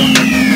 Musik